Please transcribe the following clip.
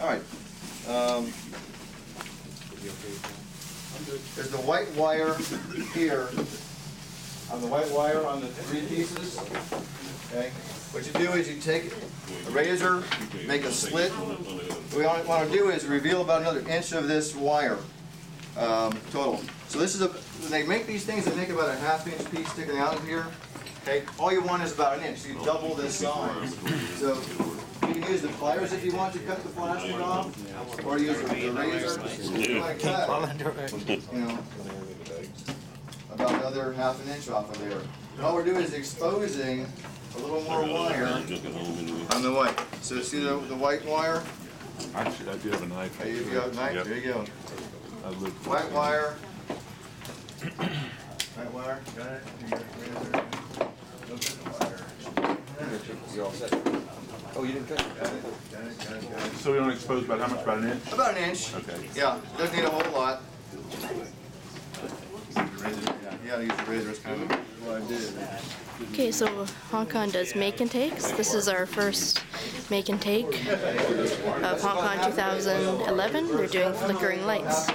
All right. Um, There's the white wire here, on the white wire on the three pieces. Okay? What you do is you take a razor, make a slit. What we want to do is reveal about another inch of this wire um, total. So this is a, they make these things, they make about a half inch piece sticking out of here. Okay, all you want is about an inch, so you double this size. So use the pliers if you want to cut the plastic off, or use the the razor. Like that, you know, about another half an inch off of there. And all we're doing is exposing a little more wire on the white. So see the, the white wire? Actually, I do have a knife. There you go, Mike, Yep. there you go. I looked- White wire. White wire, got it? You got it, razor. Look at the wire. You're all set. Oh, you didn't cut it? Got it, got it, got it, got it. So we don't expose about how much, about an inch? About an inch. Okay. Yeah, doesn't need a whole lot. You gotta use the razor, it's kind of what I. Okay, so HAuNTcon does make and takes. This is our first make and take of HAuNTcon 2011. They're doing flickering lights.